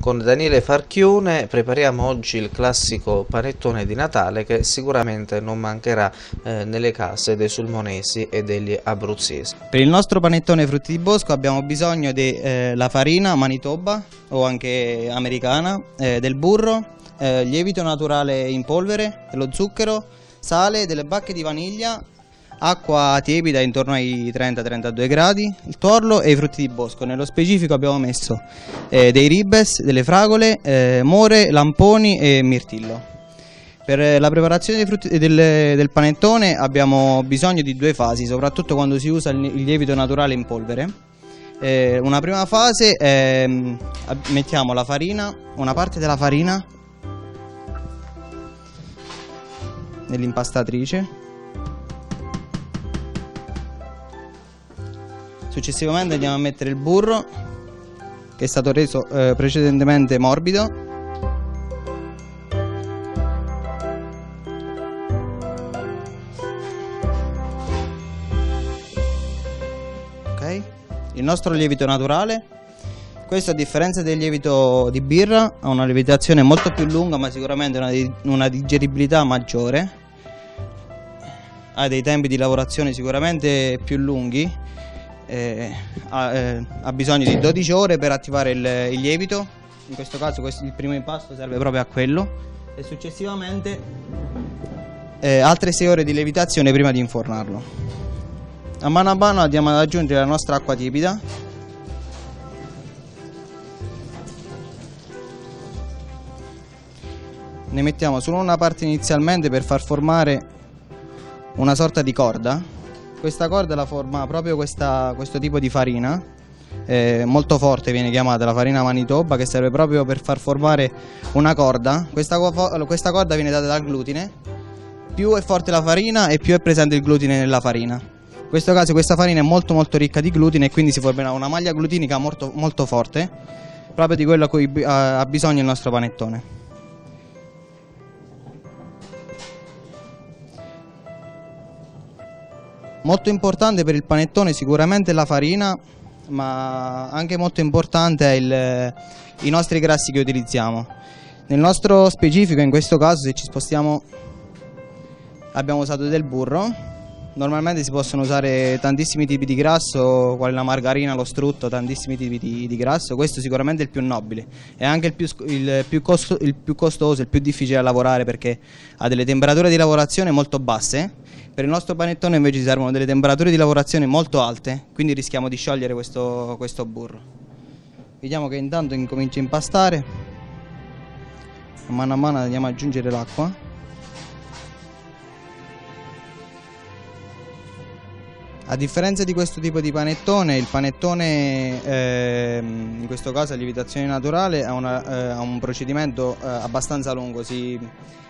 Con Daniele Farchione prepariamo oggi il classico panettone di Natale che sicuramente non mancherà eh, nelle case dei sulmonesi e degli abruzzesi. Per il nostro panettone frutti di bosco abbiamo bisogno della eh, farina Manitoba o anche americana, eh, del burro, eh, lievito naturale in polvere, dello zucchero, sale, delle bacche di vaniglia acqua tiepida intorno ai 30-32 gradi, il tuorlo e i frutti di bosco. Nello specifico abbiamo messo eh, dei ribes, delle fragole, eh, more, lamponi e mirtillo. Per eh, la preparazione frutti, del, del, panettone abbiamo bisogno di due fasi, soprattutto quando si usa il, lievito naturale in polvere. Eh, una prima fase eh, mettiamo la farina, una parte della farina nell'impastatrice Successivamente andiamo a mettere il burro che è stato reso eh, precedentemente morbido. Ok, il nostro lievito naturale. Questo a differenza del lievito di birra ha una lievitazione molto più lunga ma sicuramente una, una digeribilità maggiore. Ha dei tempi di lavorazione sicuramente più lunghi eh, ha, eh, ha, bisogno di 12 ore per attivare il, il lievito, in questo caso questo, il primo impasto serve proprio a quello. E successivamente eh, altre 6 ore di lievitazione prima di infornarlo. A mano a mano andiamo ad aggiungere la nostra acqua tiepida. Ne mettiamo solo una parte inizialmente per far formare una sorta di corda questa corda la forma proprio questa, questo tipo di farina, eh, molto forte viene chiamata la farina Manitoba, che serve proprio per far formare una corda. Questa, questa corda viene data dal glutine, più è forte la farina e più è presente il glutine nella farina. In questo caso questa farina è molto molto ricca di glutine e quindi si formerà una maglia glutinica molto, molto forte, proprio di quello a cui ha bisogno il nostro panettone. Molto importante per il panettone sicuramente la farina, ma anche molto importante è il, i nostri grassi che utilizziamo. Nel nostro specifico, in questo caso, se ci spostiamo, abbiamo usato del burro. Normalmente si possono usare tantissimi tipi di grasso, quale la margarina, lo strutto, tantissimi tipi di, di grasso. Questo sicuramente è il più nobile, è anche il più, il, più costo, il più costoso, il più difficile da lavorare perché ha delle temperature di lavorazione molto basse per il nostro panettone invece servono delle temperature di lavorazione molto alte, quindi rischiamo di sciogliere questo, questo burro. Vediamo che intanto incomincia a impastare, a mano a mano andiamo ad aggiungere l'acqua. A differenza di questo tipo di panettone, il panettone eh, in questo caso a lievitazione naturale ha, una, eh, ha un procedimento eh, abbastanza lungo, si,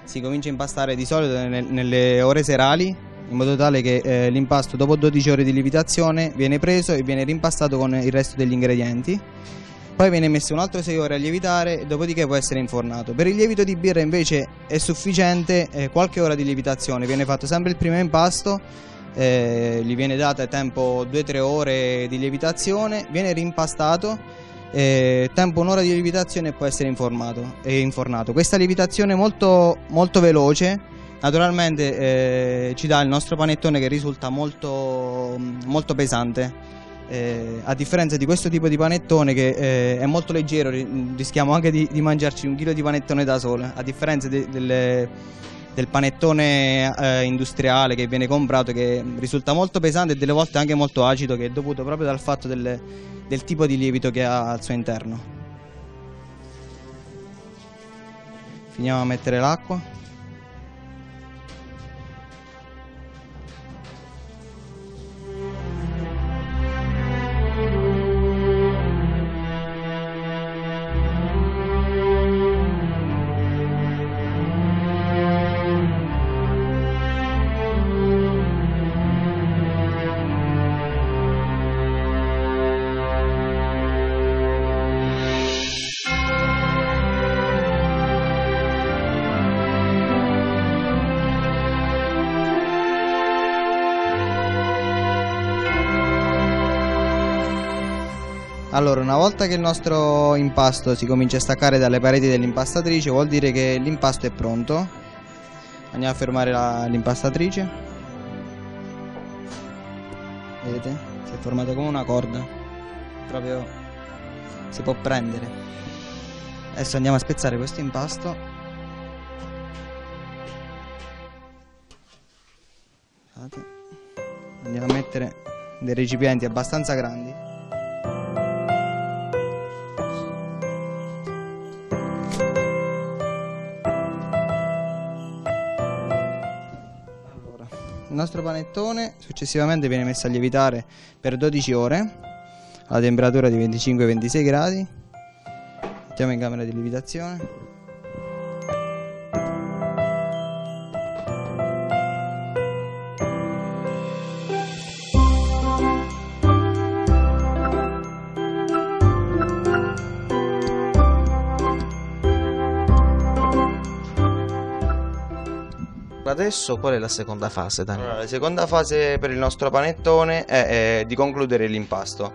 si, comincia a impastare di solito nelle, nelle ore serali in modo tale che eh, l'impasto dopo 12 ore di lievitazione viene preso e viene rimpastato con il resto degli ingredienti. Poi viene messo un altro 6 ore a lievitare, dopodiché può essere infornato. Per il lievito di birra invece è sufficiente eh, qualche ora di lievitazione, viene fatto sempre il primo impasto, eh, gli viene data tempo 2-3 ore di lievitazione, viene rimpastato, eh, tempo un'ora di lievitazione e può essere informato, infornato. Questa lievitazione molto, molto veloce Naturalmente eh, ci dà il nostro panettone che risulta molto, molto pesante. Eh, a differenza di questo tipo di panettone che eh, è molto leggero, rischiamo anche di, di, mangiarci un chilo di panettone da solo, a differenza de, delle, del panettone eh, industriale che viene comprato che risulta molto pesante e delle volte anche molto acido che è dovuto proprio dal fatto del, del tipo di lievito che ha al suo interno. Finiamo a mettere l'acqua. Volta che il nostro impasto si comincia a staccare dalle pareti dell'impastatrice, vuol dire che l'impasto è pronto. Andiamo a fermare l'impastatrice. Vedete? Si è formata come una corda. Proprio si può prendere. Adesso andiamo a spezzare questo impasto. Andiamo a mettere dei recipienti abbastanza grandi. Nostro panettone successivamente viene messo a lievitare per 12 ore alla temperatura di 25-26 gradi. Mettiamo in camera di lievitazione. Adesso qual è la seconda fase, Daniele? Allora, la seconda fase per il nostro panettone è, è di concludere l'impasto.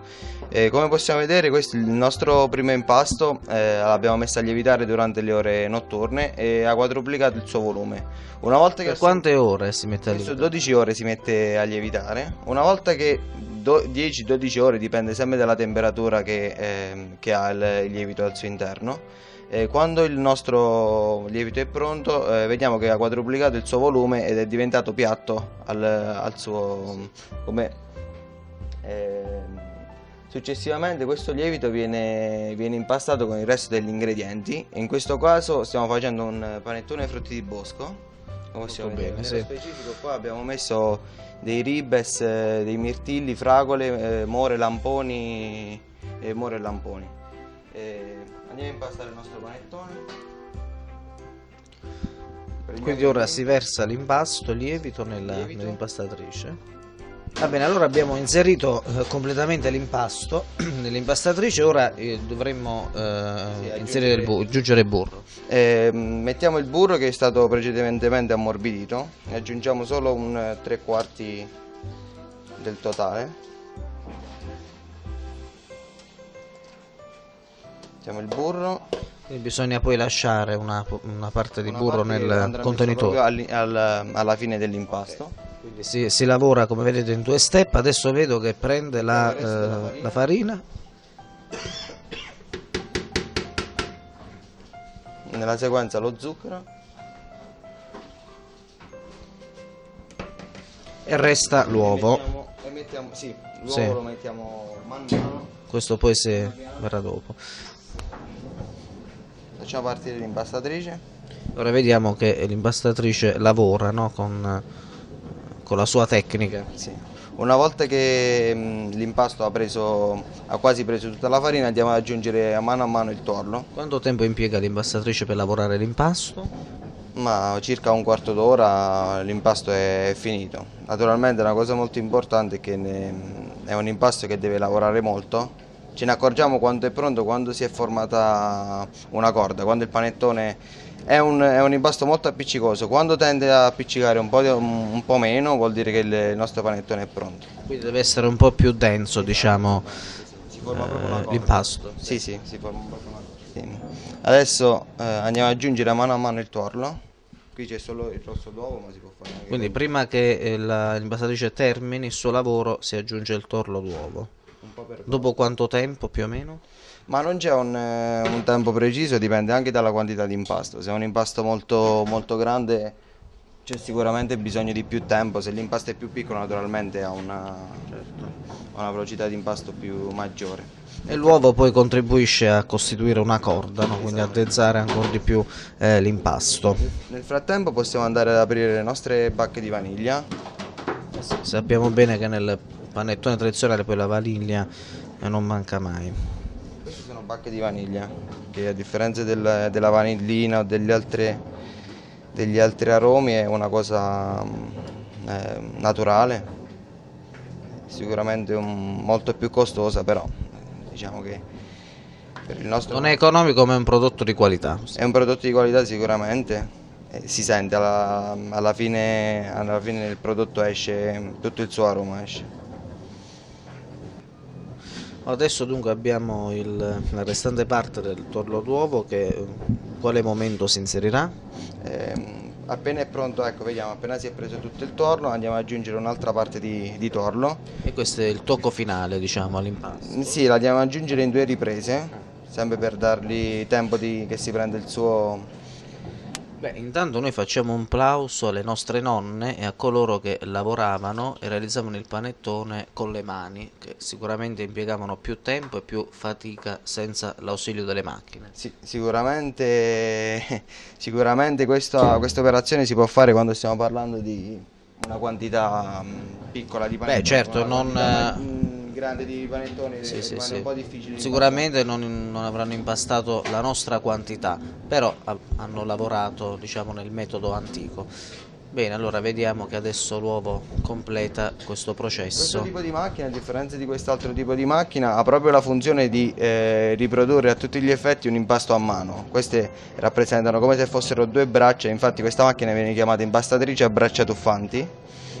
Eh, come possiamo vedere, questo è il nostro primo impasto, eh, l'abbiamo messo a lievitare durante le ore notturne e ha quadruplicato il suo volume. Una volta che Per quante ore si mette a lievitare? 12 ore si mette a lievitare. Una volta che do- 10-12 ore dipende sempre dalla temperatura che, ehm, che ha il lievito al suo interno. Eh, quando il nostro lievito è pronto, eh, vediamo che ha quadruplicato il suo volume ed è diventato piatto al, al suo come ehm, Successivamente questo lievito viene, viene impastato con il resto degli ingredienti. In questo caso stiamo facendo un panettone ai frutti di bosco. Come possiamo Molto bene, Nello sì. specifico qua abbiamo messo dei ribes, eh, dei mirtilli, fragole, eh, more, lamponi e more e lamponi. Eh, andiamo a impastare il nostro panettone. Prendiamo Quindi ora si versa l'impasto, lievito nella- Lievito. nell'impastatrice. Va bene, allora abbiamo inserito eh, completamente l'impasto nell'impastatrice, ora eh, dovremmo eh, aggiungere- inserire il bu- aggiungere il burro. Eh, mettiamo il burro che è stato precedentemente ammorbidito e aggiungiamo solo un eh, tre quarti del totale. Mettiamo il burro. Quindi bisogna poi lasciare una, una parte di Una burro parte nel contenitore. proprio alli- al- alla fine dell'impasto. Quindi si, si lavora come vedete in due step. Adesso vedo che prende la, eh, la farina. Nella sequenza lo zucchero. e resta l'uovo. E sì, l'uovo Sì. lo mettiamo man mano. Questo poi si verrà dopo. Facciamo partire l'impastatrice. Ora vediamo che l'impastatrice lavora no, con, con la sua tecnica. Sì. Una volta che mm, l'impasto ha, preso, ha quasi preso tutta la farina, andiamo ad aggiungere a mano a mano il tuorlo. Quanto tempo impiega l'impastatrice per lavorare l'impasto? Ma circa un quarto d'ora l'impasto è finito. Naturalmente una cosa molto importante è che è un impasto che deve lavorare molto. Ce ne accorgiamo quando è pronto, quando si è formata una corda, quando il panettone è un, è un impasto molto appiccicoso. Quando tende a appiccicare un po', di- un- un po' meno vuol dire che il nostro panettone è pronto. Quindi deve essere un po' più denso, diciamo, Si forma proprio una eh, corda. l'impasto. Sì, sì, si forma proprio una sì. Adesso eh, andiamo ad aggiungere a mano a mano il tuorlo. Qui c'è solo il rosso d'uovo, ma si può fare anche Quindi prima che eh, l'impastatrice termini il suo lavoro si aggiunge il torlo d'uovo. Un po' per Dopo quanto tempo più o meno? Ma non c'è un, eh, un tempo preciso, dipende anche dalla quantità di impasto. Se è un impasto molto, molto grande c'è sicuramente bisogno di più tempo, se l'impasto è più piccolo naturalmente ha una, ha una velocità di impasto più maggiore. E l'uovo poi contribuisce a costituire una corda, no? quindi a dezzare ancora di più eh, l'impasto. Nel frattempo possiamo andare ad aprire le nostre bacche di vaniglia. Sappiamo bene che nel panettone tradizionale poi la vaniglia eh, non manca mai. Queste sono bacche di vaniglia, che a differenza del- della vanillina o degli altri, degli altri aromi è una cosa mm, eh, naturale, sicuramente un- molto più costosa, però eh, diciamo che per il nostro Non è economico ma è un prodotto di qualità. è un prodotto di qualità sicuramente, eh, si sente alla, alla fine, alla fine il prodotto esce, tutto il suo aroma esce. Adesso dunque abbiamo il, la restante parte del torlo d'uovo che in quale momento si inserirà? Ehm, appena è pronto, ecco, vediamo, appena si è preso tutto il torlo andiamo ad aggiungere un'altra parte di, di torlo. E questo è il tocco finale, diciamo, all'impasto. Sì, la andiamo ad aggiungere in due riprese, sempre per dargli tempo di, che si prenda il suo Beh, intanto noi facciamo un plauso alle nostre nonne e a coloro che lavoravano e realizzavano il panettone con le mani, che sicuramente impiegavano più tempo e più fatica senza l'ausilio delle macchine. Sì, sicuramente, sicuramente questa, questa operazione si può fare quando stiamo parlando di una quantità mm, piccola di panettone. Beh, certo, non... quantità, mm, grande di panettone Sì, sì, sì. un po' difficile. Sicuramente non, non avranno impastato la nostra quantità, però ha- hanno lavorato diciamo, nel metodo antico. Bene, allora vediamo che adesso l'uovo completa questo Questo processo. tipo di macchina, a differenza di quest'altro tipo di macchina, ha proprio la funzione di eh, riprodurre a tutti gli effetti un impasto a mano. Queste rappresentano come se fossero due braccia, infatti questa macchina viene chiamata impastatrice a braccia tuffanti,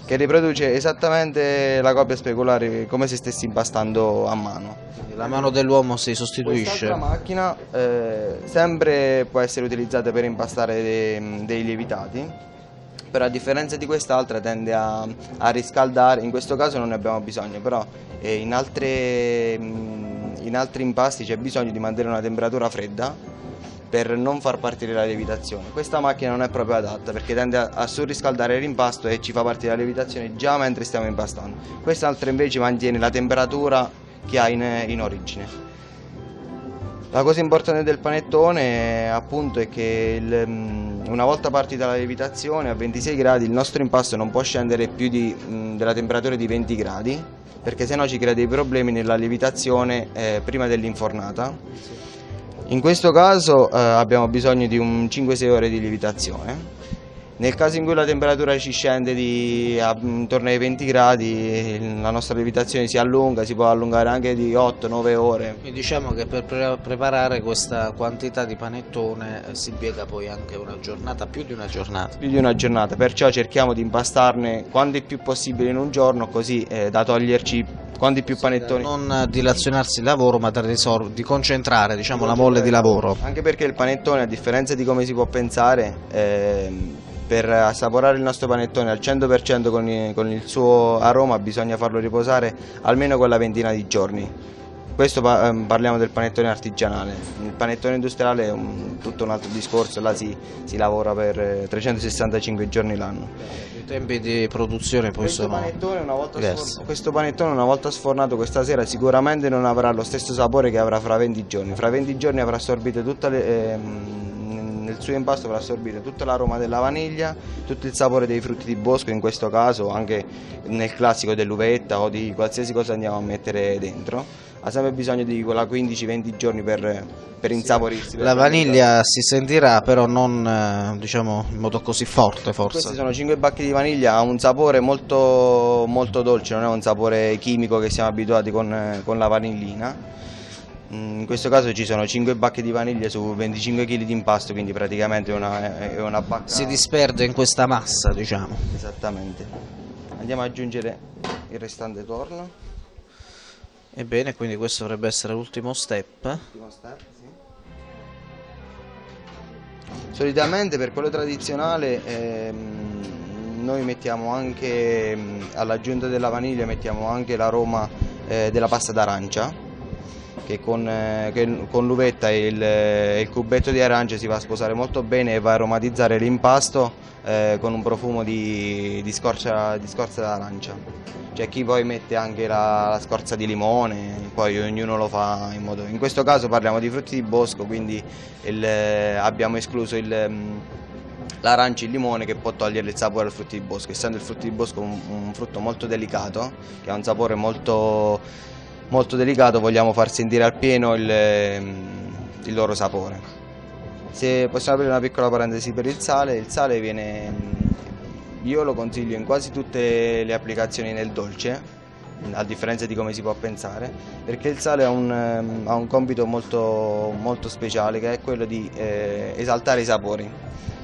che riproduce esattamente la copia speculare come se stessi impastando a mano. La mano dell'uomo si sostituisce. Quest'altra macchina eh, sempre può essere utilizzata per impastare dei, dei lievitati, però a differenza di quest'altra tende a, a riscaldare, in questo caso non ne abbiamo bisogno, però eh, in, altre, mm, in altri impasti c'è bisogno di mantenere una temperatura fredda per non far partire la lievitazione. Questa macchina non è proprio adatta perché tende a, surriscaldare l'impasto e ci fa partire la lievitazione già mentre stiamo impastando. Quest'altra invece mantiene la temperatura che ha in, in origine. La cosa importante del panettone appunto è che il, mm, una volta partita la lievitazione a 26 gradi il nostro impasto non può scendere più di, mm, della temperatura di 20 gradi perché sennò ci crea dei problemi nella lievitazione eh, prima dell'infornata. In questo caso eh, abbiamo bisogno di un 5-6 ore di lievitazione. Nel caso in cui la temperatura ci scende di, a, intorno ai 20 gradi, la nostra lievitazione si allunga, si può allungare anche di 8-9 ore. Quindi diciamo che per pre- preparare questa quantità di panettone eh, si impiega poi anche una giornata, più di una giornata. più di una giornata, perciò cerchiamo di impastarne quanti più possibile in un giorno, così eh, da toglierci quanti più panettoni. Non dilazionarsi il lavoro, ma di concentrare diciamo, la molle di lavoro. Anche perché il panettone, a differenza di come si può pensare, ehm, per assaporare il nostro panettone al 100% con, con il suo aroma bisogna farlo riposare almeno quella ventina di giorni. Questo ehm, parliamo del panettone artigianale, il panettone industriale è un- tutto un altro discorso, là si, si lavora per eh, 365 giorni l'anno. I tempi di produzione poi Questo sono panettone, una volta diversi. sfor- questo panettone una volta sfornato questa sera sicuramente non avrà lo stesso sapore che avrà fra 20 giorni. Fra 20 giorni avrà assorbito tutte le, ehm, nel suo impasto avrà assorbito tutto l'aroma della vaniglia, tutto il sapore dei frutti di bosco in questo caso, anche nel classico dell'uvetta o di qualsiasi cosa andiamo a mettere dentro. Ha sempre bisogno di quella 15-20 giorni per, per insaporirsi. per La vaniglia si sentirà, però non eh, diciamo in modo così forte Questi forse. sono 5 bacche di vaniglia, ha un sapore molto, molto dolce, non è un sapore chimico che siamo abituati con, con la vanillina. Mm, In questo caso ci sono 5 bacche di vaniglia su 25 kg di impasto, quindi praticamente è una, è una bacca. Si disperde in questa massa, diciamo. Esattamente. Andiamo ad aggiungere il restante torno. Ebbene, quindi questo dovrebbe essere l'ultimo step. Ultimo step, sì. Solitamente per quello tradizionale ehm, noi mettiamo anche ehm, all'aggiunta della vaniglia mettiamo anche l'aroma eh, della pasta d'arancia che con, eh, che con l'uvetta e il, e il cubetto di arancia si va a sposare molto bene e va a aromatizzare l'impasto eh, con un profumo di, di scorza, di scorza d'arancia. C'è chi poi mette anche la, la scorza di limone, poi ognuno lo fa in modo... In questo caso parliamo di frutti di bosco, quindi il, eh, abbiamo escluso il, mm, l'arancia e il limone che può togliere il sapore al frutto di bosco, essendo il frutto di bosco un, un frutto molto delicato, che ha un sapore molto, molto delicato, vogliamo far sentire al pieno il, ehm, il loro sapore. Se possiamo aprire una piccola parentesi per il sale, il sale viene, io lo consiglio in quasi tutte le applicazioni nel dolce, a differenza di come si può pensare, perché il sale ha un, ehm, ha un compito molto, molto speciale che è quello di eh, esaltare i sapori.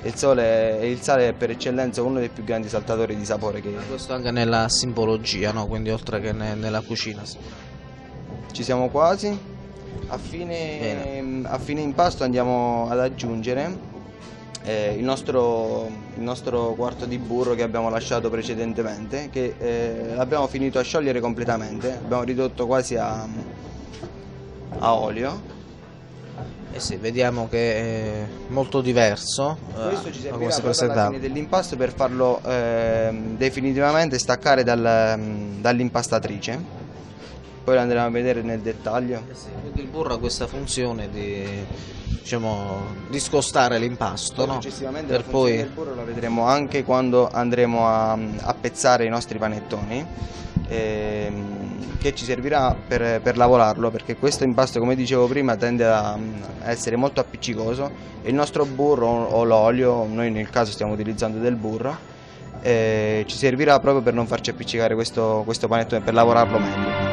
Il, sole- il sale è per eccellenza uno dei più grandi esaltatori di sapore che, Questo anche nella simbologia, no? Quindi oltre che ne- nella cucina. Ci siamo quasi. A fine, a fine impasto andiamo ad aggiungere eh, il, nostro, il, nostro, quarto di burro che abbiamo lasciato precedentemente, che eh, abbiamo finito a sciogliere completamente, abbiamo ridotto quasi a, a olio. Eh sì, vediamo che è molto diverso. Questo ci servirà alla fine dell'impasto per farlo eh, definitivamente staccare dal, dall'impastatrice poi lo andremo a vedere nel dettaglio. Eh sì, il burro ha questa funzione di diciamo, discostare l'impasto. No? Successivamente per poi... il burro la vedremo anche quando andremo a, a pezzare i nostri panettoni. Ehm, che ci servirà per, per, lavorarlo perché questo impasto come dicevo prima tende a, a essere molto appiccicoso e il nostro burro o l'olio, noi nel caso stiamo utilizzando del burro, eh, ci servirà proprio per non farci appiccicare questo, questo panettone, per lavorarlo meglio.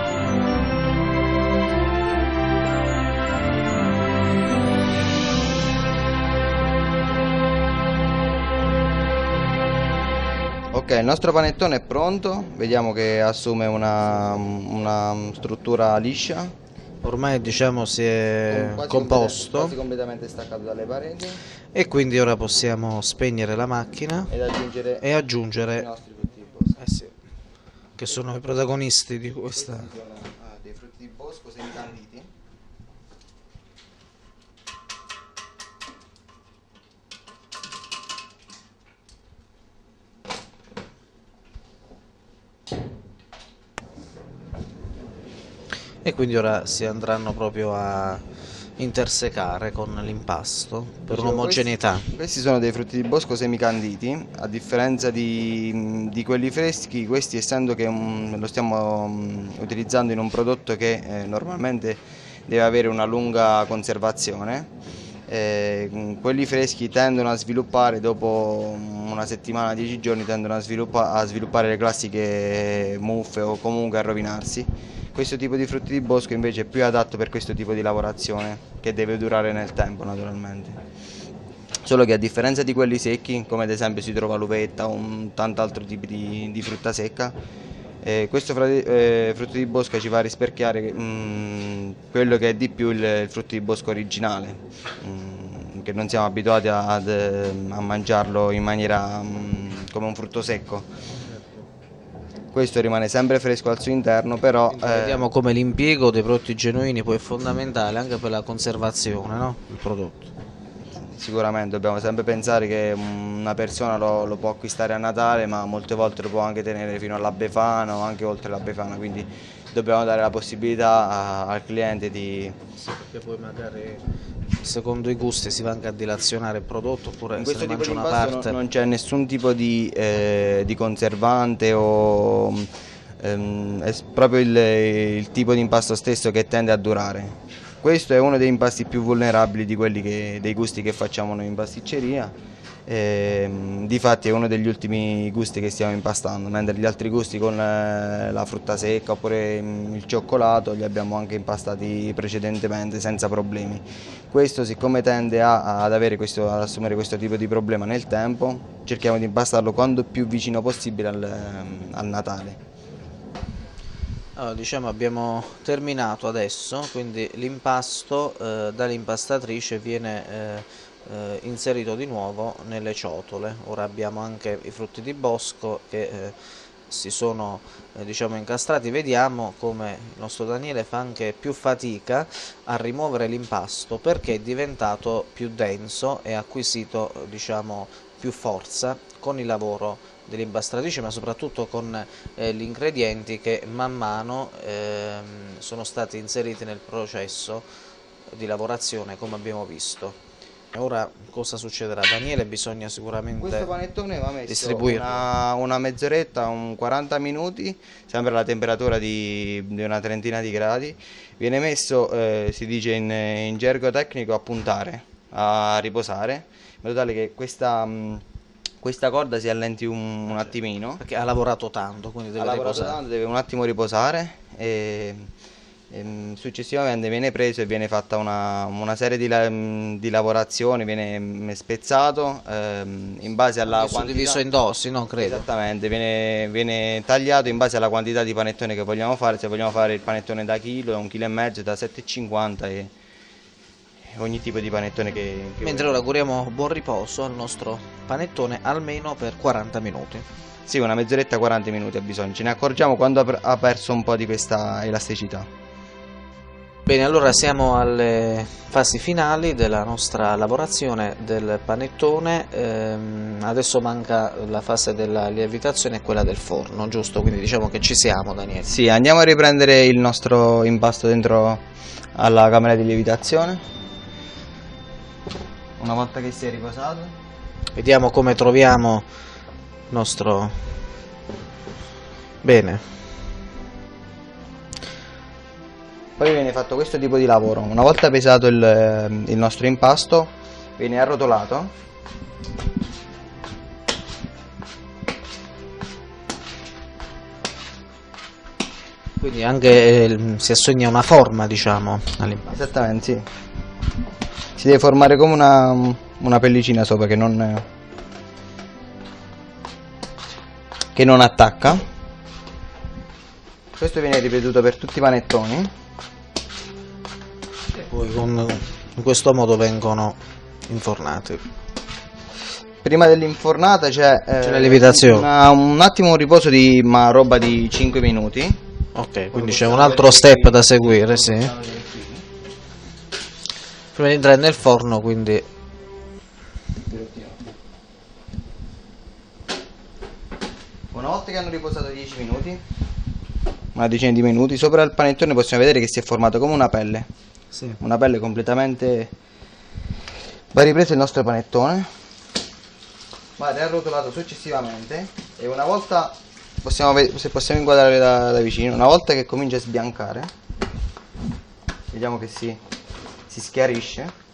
Ok, il nostro panettone è pronto, vediamo che assume una, una struttura liscia. Ormai diciamo si è quasi composto. Quasi completamente staccato dalle pareti. E quindi ora possiamo spegnere la macchina ed aggiungere, e aggiungere i nostri frutti di bosco. Eh sì, che sono i protagonisti di questa. E quindi ora si andranno proprio a intersecare con l'impasto per un'omogeneità. Questi, questi, sono dei frutti di bosco semicanditi, a differenza di, di quelli freschi, questi essendo che um, lo stiamo um, utilizzando in un prodotto che eh, normalmente deve avere una lunga conservazione, eh, quelli freschi tendono a sviluppare dopo una settimana, dieci giorni, tendono a, sviluppa, a sviluppare le classiche muffe o comunque a rovinarsi questo tipo di frutti di bosco invece è più adatto per questo tipo di lavorazione, che deve durare nel tempo naturalmente. Solo che a differenza di quelli secchi, come ad esempio si trova l'uvetta o un tanto altro tipo di, di frutta secca, eh, questo eh, frutto di bosco ci fa risperchiare mh, mm, quello che è di più il, il frutto di bosco originale, mm, che non siamo abituati ad, a mangiarlo in maniera mm, come un frutto secco questo rimane sempre fresco al suo interno però eh... vediamo come l'impiego dei prodotti genuini poi è fondamentale anche per la conservazione no? del prodotto sicuramente dobbiamo sempre pensare che una persona lo, lo, può acquistare a Natale ma molte volte lo può anche tenere fino alla Befana o anche oltre la Befana quindi dobbiamo dare la possibilità a, al cliente di sì, perché poi magari secondo i gusti si va anche a dilazionare il prodotto oppure in questo tipo di una parte. non, c'è nessun tipo di, eh, di conservante o ehm, è proprio il, il, tipo di impasto stesso che tende a durare. Questo è uno dei impasti più vulnerabili che, dei gusti che facciamo noi in pasticceria e, difatti è uno degli ultimi gusti che stiamo impastando, mentre gli altri gusti con eh, la frutta secca oppure mm, il cioccolato li abbiamo anche impastati precedentemente senza problemi. Questo siccome tende a, ad, questo, ad, assumere questo tipo di problema nel tempo, cerchiamo di impastarlo quando più vicino possibile al, ehm, al Natale. Allora, diciamo abbiamo terminato adesso, quindi l'impasto eh, dall'impastatrice viene eh, eh, inserito di nuovo nelle ciotole. Ora abbiamo anche i frutti di bosco che eh, si sono eh, diciamo incastrati. Vediamo come il nostro Daniele fa anche più fatica a rimuovere l'impasto perché è diventato più denso e ha acquisito diciamo più forza con il lavoro dell'imbastratrice ma soprattutto con eh, gli ingredienti che man mano ehm, sono stati inseriti nel processo di lavorazione come abbiamo visto Ora cosa succederà? Daniele bisogna sicuramente panettone va messo una, una, mezz'oretta, un 40 minuti, sempre alla temperatura di, di, una trentina di gradi. Viene messo, eh, si dice in, in, gergo tecnico, a puntare, a riposare, in modo tale che questa, mh, questa corda si allenti un, un, attimino. Perché ha lavorato tanto, quindi deve ha riposare. Tanto, deve un attimo riposare. E successivamente viene preso e viene fatta una, una serie di, la- di lavorazioni, viene mm, spezzato ehm, in base alla Quindi quantità. suddiviso in dosi, no? Credo. Esattamente, viene, viene tagliato in base alla quantità di panettone che vogliamo fare, se vogliamo fare il panettone da chilo, da un chilo e mezzo, da 7,50 e e ogni tipo di panettone che, che Mentre ora auguriamo buon riposo al nostro panettone almeno per 40 minuti. Sì, una mezz'oretta 40 minuti ha bisogno, ce ne accorgiamo quando ha perso un po' di questa elasticità. Bene, allora siamo alle fasi finali della nostra lavorazione del panettone. Ehm, adesso manca la fase della lievitazione e quella del forno, giusto? Quindi diciamo che ci siamo, Daniele. Sì, andiamo a riprendere il nostro impasto dentro alla camera di lievitazione. Una volta che si è riposato. Vediamo come troviamo il nostro... Bene, Poi viene fatto questo tipo di lavoro. Una volta pesato il, il nostro impasto, viene arrotolato. quindi anche eh, si assegna una forma, diciamo, all'impasto. Esattamente, sì. Si deve formare come una, una pellicina sopra che non, che non attacca. Questo viene ripetuto per tutti i panettoni. Poi con- in questo modo vengono infornati. Prima dell'infornata c'è, eh, C'è la lievitazione. una- un attimo un riposo di ma roba di 5 minuti. Ok, quindi c'è un altro step da seguire, sì. Prima di entrare nel forno, quindi Una volta che hanno riposato 10 minuti, una decina di minuti, sopra il panettone possiamo vedere che si è formato come una pelle. Sì. Una pelle completamente... Va ripreso il nostro panettone. Va riarrotolato successivamente e una volta, possiamo se possiamo inquadrare da, da vicino, una volta che comincia a sbiancare, vediamo che si, si schiarisce.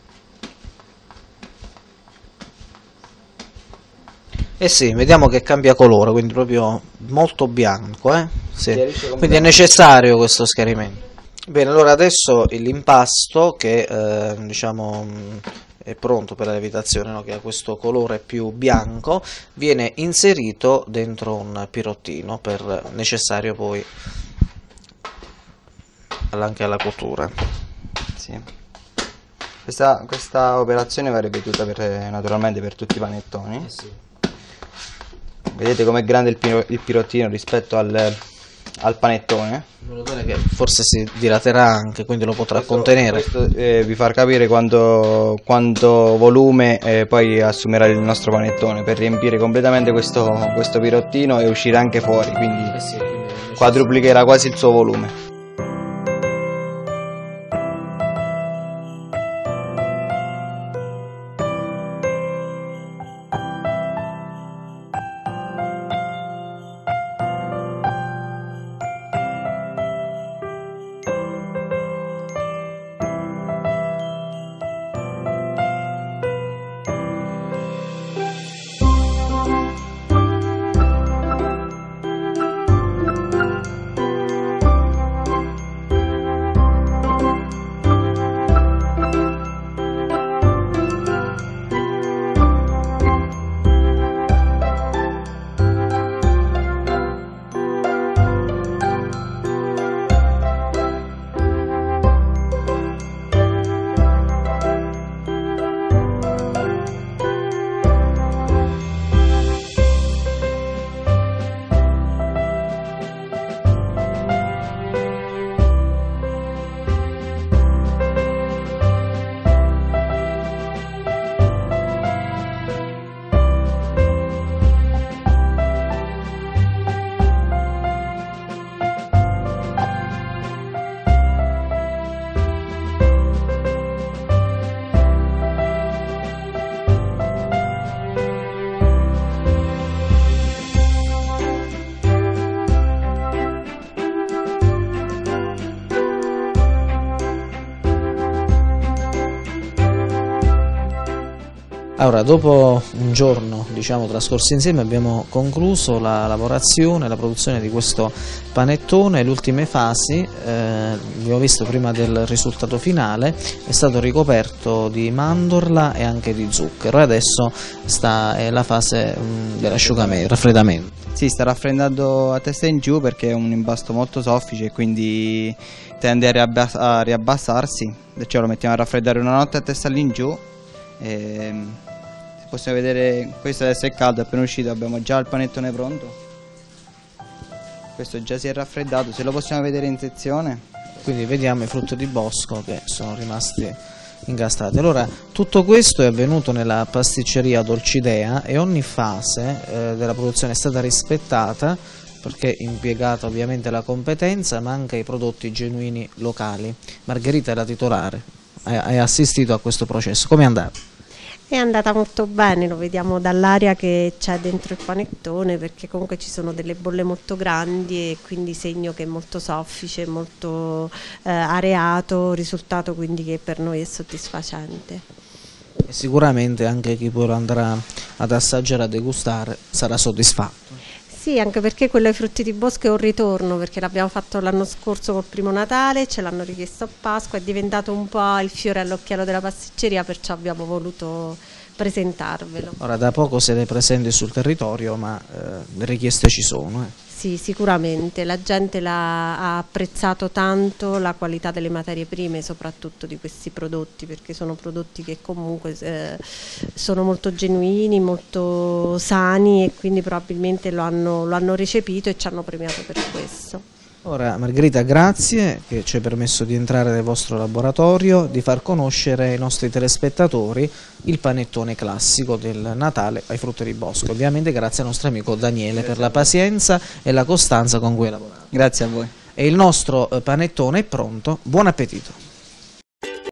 Eh sì, vediamo che cambia colore, quindi proprio molto bianco, eh? Sì. Quindi è necessario questo schiarimento. Bene, allora adesso l'impasto che eh, diciamo è pronto per la lievitazione, no? che ha questo colore più bianco, viene inserito dentro un pirottino per necessario poi anche alla cottura. Sì. Questa, questa operazione va ripetuta per- naturalmente per tutti i panettoni. Vedete com'è grande il, piro- il pirottino rispetto al, al panettone. Che forse si dilaterà anche, quindi lo potrà contenere. Questo eh, vi fa capire quanto, quanto volume eh, poi assumerà il nostro panettone per riempire completamente questo, questo pirottino e uscire anche fuori, quindi quadruplicherà quasi il suo volume. Allora, dopo un giorno diciamo, trascorso insieme abbiamo concluso la lavorazione, la produzione di questo panettone, le ultime fasi, eh, abbiamo visto prima del risultato finale, è stato ricoperto di mandorla e anche di zucchero e adesso sta è la fase mm, dell'asciugamento, raffreddamento. Sì, sta raffreddando a testa in giù perché è un impasto molto soffice e quindi tende a, riabbass- a riabbassarsi, perciò lo mettiamo a raffreddare una notte a testa all'ingiù e possiamo vedere questo adesso è caldo appena uscito abbiamo già il panettone pronto. Questo già si è raffreddato se lo possiamo vedere in sezione. Quindi vediamo i frutti di bosco che sono rimasti incastrati allora tutto questo è avvenuto nella pasticceria Dolcidea e ogni fase eh, della produzione è stata rispettata perché impiegata ovviamente la competenza ma anche i prodotti genuini locali. Margherita è la titolare hai assistito a questo processo. Come è andato? È andata molto bene, lo vediamo dall'aria che c'è dentro il panettone perché comunque ci sono delle bolle molto grandi e quindi segno che è molto soffice, molto eh, areato, risultato quindi che per noi è soddisfacente. E sicuramente anche chi poi lo andrà ad assaggiare, a degustare, sarà soddisfatto. Sì, anche perché quello ai frutti di bosco è un ritorno, perché l'abbiamo fatto l'anno scorso col primo Natale, ce l'hanno richiesto a Pasqua, è diventato un po' il fiore all'occhiello della pasticceria, perciò abbiamo voluto presentarvelo. Ora da poco siete presenti sul territorio, ma eh, le richieste ci sono. Eh. Sì, sicuramente, la gente la, ha apprezzato tanto la qualità delle materie prime, soprattutto di questi prodotti, perché sono prodotti che comunque eh, sono molto genuini, molto sani e quindi probabilmente lo hanno, lo hanno recepito e ci hanno premiato per questo. Ora Margherita grazie che ci hai permesso di entrare nel vostro laboratorio, di far conoscere ai nostri telespettatori il panettone classico del Natale ai frutti di bosco. Ovviamente grazie al nostro amico Daniele per la pazienza e la costanza con cui hai lavorato. Grazie a voi. E il nostro eh, panettone è pronto, buon appetito!